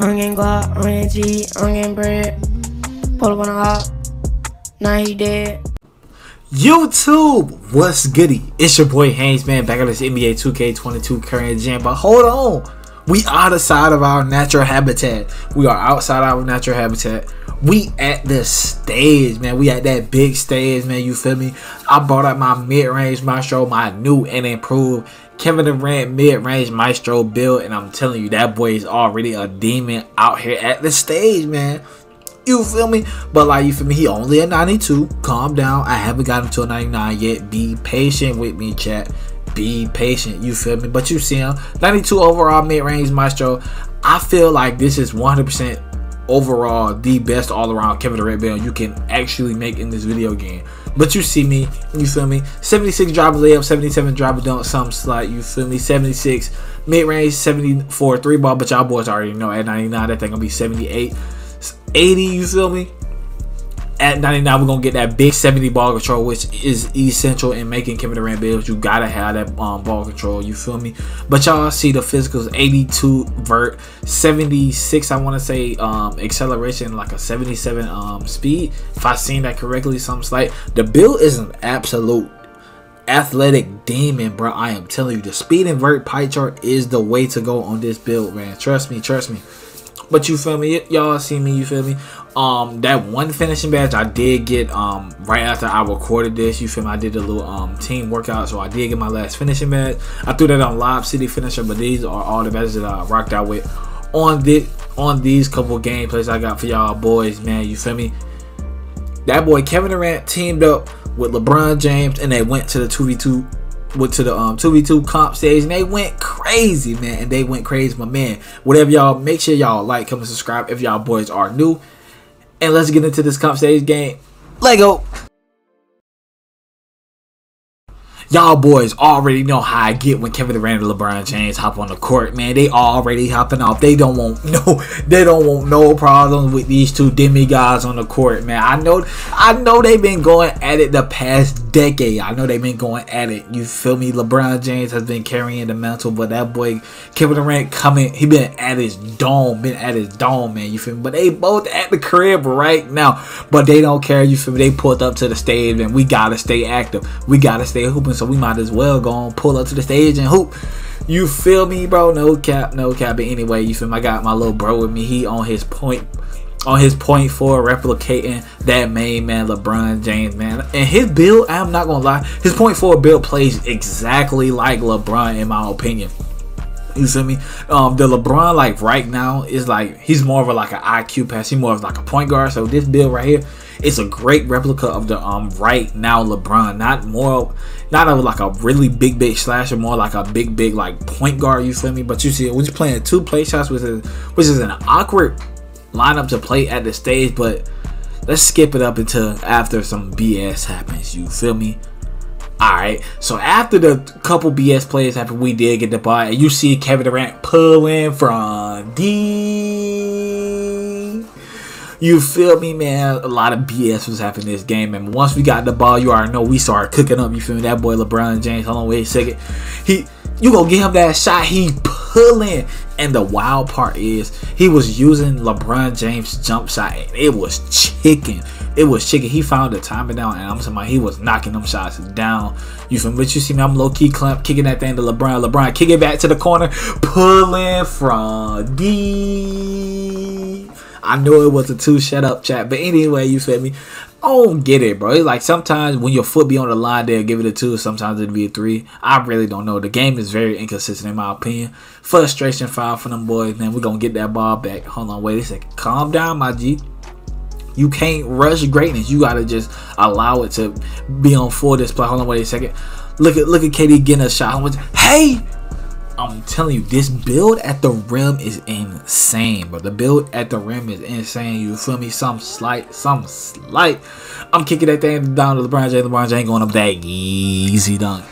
I'm getting Glock, I'm getting G, I'm getting bread. Pull up on the hop. Now he dead. YouTube, what's goody? It's your boy Haynes, man, back on this NBA 2K22 current gen. But hold on, we are outside of our natural habitat. We are outside our natural habitat. We at the stage, man. We at that big stage, man. You feel me? I brought up my mid-range maestro, my new and improved Kevin Durant mid-range maestro build, and I'm telling you, that boy is already a demon out here at the stage, man. You feel me? But like you feel me, he only a 92. Calm down. I haven't gotten to a 99 yet. Be patient with me, chat. Be patient. You feel me? But you see him. 92 overall mid-range maestro. I feel like this is 100% overall the best all-around Kevin Durant build you can actually make in this video game. But you see me, you feel me? 76 driver layup, 77 driver dunk, some slight, you feel me? 76 mid-range, 74 three ball, but y'all boys already know at 99 that thing gonna be 78. 80, you feel me? At 99, we're gonna get that big 70 ball control, which is essential in making Kevin Durant builds. You gotta have that um, ball control, you feel me? But y'all see the physicals 82 vert, 76, I wanna say um, acceleration, like a 77 um, speed. If I seen that correctly, something slight. The build is an absolute athletic demon, bro. I am telling you, the speed invert pie chart is the way to go on this build, man. Trust me, trust me. But you feel me? Y'all see me, you feel me? Um, that one finishing badge I did get um right after I recorded this. You feel me? I did a little um team workout, so I did get my last finishing badge. I threw that on Live City Finisher, but these are all the badges that I rocked out with on this on these couple gameplays I got for y'all boys, man. You feel me? That boy Kevin Durant teamed up with LeBron James and they went to the 2v2 went to the um 2v2 comp stage and they went crazy man and they went crazy my man whatever y'all make sure y'all like comment subscribe if y'all boys are new and let's get into this comp stage game. Lego Y'all boys already know how I get when Kevin Durant and LeBron James hop on the court, man. They already hopping off. They don't want no, they don't want no problems with these two demigods on the court, man. I know, I know they've been going at it the past decade. I know they've been going at it. You feel me? LeBron James has been carrying the mantle, but that boy Kevin Durant coming, he been at his dome, been at his dome, man. You feel me? But they both at the crib right now, but they don't care. You feel me? They pulled up to the stage, and we gotta stay active. We gotta stay hooping. So we might as well go and pull up to the stage and hoop. You feel me, bro? No cap, no cap. But anyway, you feel me? I got my little bro with me. He on his point on his point four, replicating that main man LeBron James, man. And his build, I'm not gonna lie, his point four build plays exactly like LeBron in my opinion. You feel me? Um, the LeBron like right now is like he's more of a like an IQ pass. He's more of like a point guard. So this build right here it's a great replica of the um right now LeBron. Not more, not of like a really big big slasher, more like a big big like point guard. You feel me? But you see, we're just playing two play shots, which is which is an awkward lineup to play at the stage. But let's skip it up until after some BS happens. You feel me? Alright, so after the couple BS plays happen, we did get the ball, and you see Kevin Durant pulling from D you feel me, man? A lot of BS was happening this game, and once we got the ball, you already know we started cooking up. You feel me? That boy LeBron James. Hold on, wait a second. He, you gonna give him that shot? He pulling, and the wild part is he was using LeBron James jump shot, and it was chicken. It was chicken. He found the timing down, and I'm saying he was knocking them shots down. You from? But you see me, I'm low key clamp, kicking that thing to LeBron. LeBron kick it back to the corner, pulling from deep. I knew it was a two shut up chat, but anyway, you feel me? I don't get it, bro. It's like sometimes when your foot be on the line, they'll give it a two. Sometimes it'll be a three. I really don't know. The game is very inconsistent in my opinion. Frustration file for them boys, man. We're gonna get that ball back. Hold on, wait a second. Calm down, my G. You can't rush greatness. You gotta just allow it to be on full display. Hold on, wait a second. Look at look at KD getting a shot. Hey, I'm telling you, this build at the rim is insane, but the build at the rim is insane. You feel me? Some slight, some slight. I'm kicking that thing down to LeBron James. LeBron James ain't going up that easy dunk.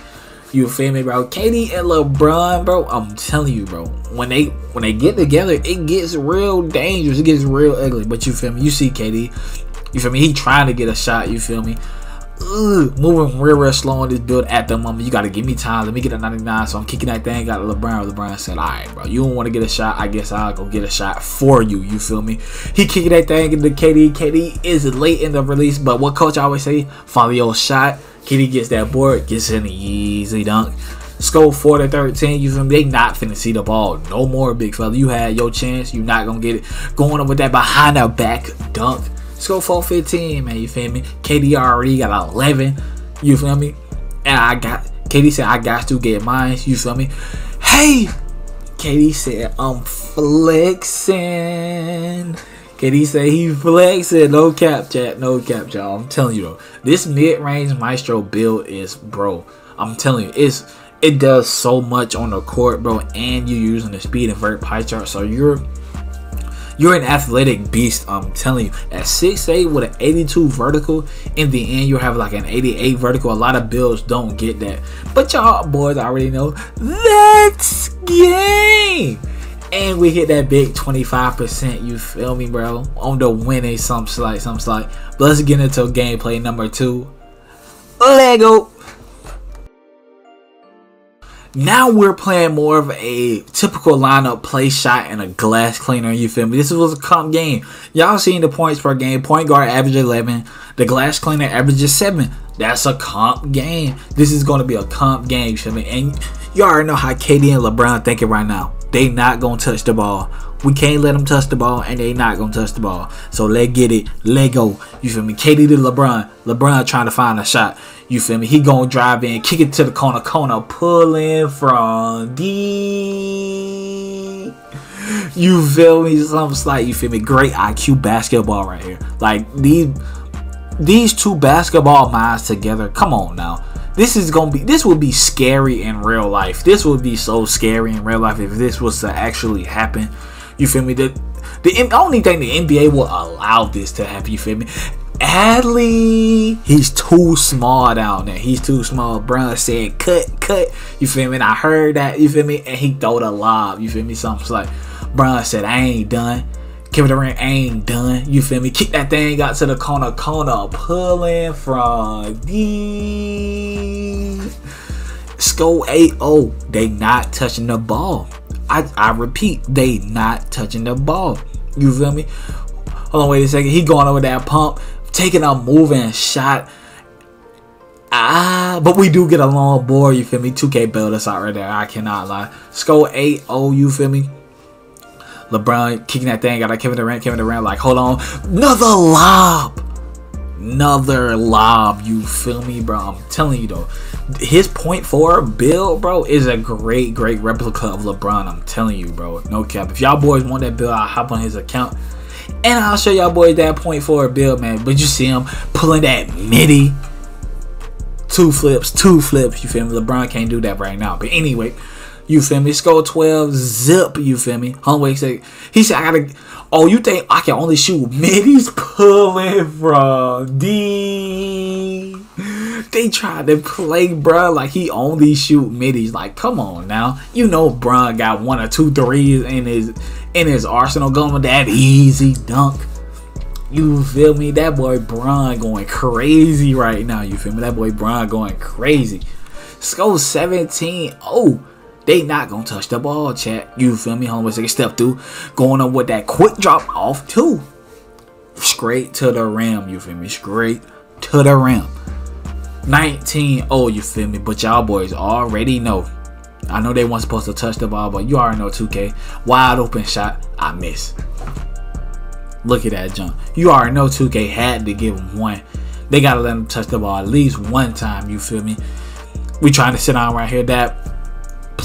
You feel me, bro? KD and LeBron, bro. I'm telling you, bro. When they when they get together, it gets real dangerous. It gets real ugly. But you feel me? You see KD. You feel me? He trying to get a shot. You feel me? Ugh, moving real, real slow on this build at the moment. You got to give me time. Let me get a 99. So I'm kicking that thing. Got LeBron. LeBron said, all right, bro, you don't want to get a shot. I guess I'll go get a shot for you. You feel me? He kicking that thing into KD. KD is late in the release, but what coach always say, follow your shot. KD gets that board, gets in an easy dunk. Score 4 to 13. You feel me? They not finna see the ball no more, big fella. You had your chance. You not gonna get it. Going up with that behind the back dunk. Score 415, man. You feel me? KD already got 11. You feel me? And I got KD said I got to get mine. You feel me? Hey, KD said I'm flexing. KD said he flexing. No cap, chat. No cap, y'all. I'm telling you though, this mid-range Maestro build is bro. I'm telling you, it's it does so much on the court, bro, and you're using the speed and vert pie chart, so you're you're an athletic beast. I'm telling you. At 6'8 with an 82 vertical, in the end you'll have like an 88 vertical. A lot of builds don't get that, but y'all boys already know that's game. And we hit that big 25%, you feel me, bro? On the winning some slight, some slight. But let's get into gameplay number two. Lego. Now we're playing more of a typical lineup play shot and a glass cleaner. You feel me? This was a comp game. Y'all seen the points per game. Point guard average 11. The glass cleaner averages 7. That's a comp game. This is going to be a comp game. You feel me? And you already know how KD and LeBron thinking right now. They not going to touch the ball. We can't let them touch the ball, and they not gonna touch the ball. So let get it, let go. You feel me? KD to LeBron. LeBron trying to find a shot. You feel me? He gonna drive in, kick it to the corner, corner, pull in from D. You feel me? Something like you feel me? Great IQ basketball right here. Like these these two basketball minds together. Come on now. This is gonna be this would be scary in real life. This would be so scary in real life if this was to actually happen. You feel me? The the only thing the NBA will allow this to happen. You feel me? Adley, he's too small down there. He's too small. Brown said, "Cut, cut." You feel me? And I heard that. You feel me? And he threw the lob. You feel me? Something like Brown said, "I ain't done." Kevin Durant ain't done. You feel me? Kick that thing out to the corner, corner, pulling from D. Score 8-0. They not touching the ball. I, I repeat, they not touching the ball. You feel me? Hold on, wait a second. He going over that pump, taking a moving shot. Ah, but we do get a long board, you feel me? 2K build us out right there. I cannot lie. Score 8-0, you feel me? LeBron kicking that thing out of Kevin Durant, Kevin Durant, like, hold on. Another lob. Another lob, you feel me, bro? I'm telling you though his point four bill, bro, is a great, great replica of LeBron. I'm telling you, bro. No cap. If y'all boys want that bill, I'll hop on his account. And I'll show y'all boys that point four bill, man. But you see him pulling that midi. Two flips, two flips. You feel me? LeBron can't do that right now. But anyway, you feel me? Score 12, zip, you feel me? Homeway said, he said, I gotta, oh, you think I can only shoot middies pulling from D? They tried to play bruh like he only shoot middies. Like, come on now. You know bruh got one or two threes in his in his arsenal going with that easy dunk. You feel me? That boy Bron going crazy right now. You feel me? That boy Bron going crazy. Score 17. Oh, they not gonna touch the ball, chat. You feel me? Homeboy take a step through. Going up with that quick drop off too. Straight to the rim, you feel me? Straight to the rim. 19 oh you feel me but y'all boys already know i know they weren't supposed to touch the ball but you already know 2k wide open shot i miss look at that jump you already know 2k had to give him one they gotta let him touch the ball at least one time you feel me we trying to sit down right here that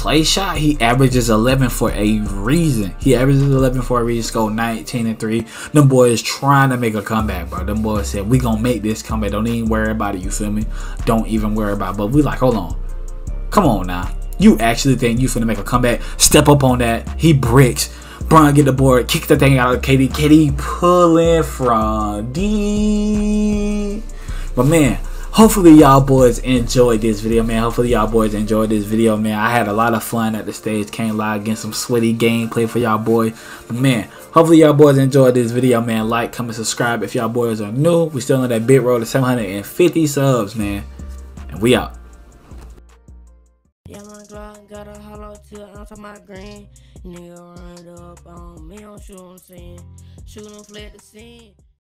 play shot, he averages 11 for a reason. He averages 11 for a reason, score 19 and 3. Them boys trying to make a comeback, bro. Them boys said, we gonna make this comeback. Don't even worry about it, you feel me? Don't even worry about it. But we like, hold on. Come on now. You actually think you finna make a comeback? Step up on that. He bricks. Brian get the board, kick the thing out of KD. KD pulling from D. But man, hopefully y'all boys enjoyed this video man. Hopefully y'all boys enjoyed this video man. I had a lot of fun at the stage. Can't lie again some sweaty gameplay for y'all boy. But man hopefully y'all boys enjoyed this video man. Like comment subscribe if y'all boys are new. We still on that bit road to 750 subs man. And we out. Got a hollow my green. Nigga run up on me, shooting. Shooting the scene.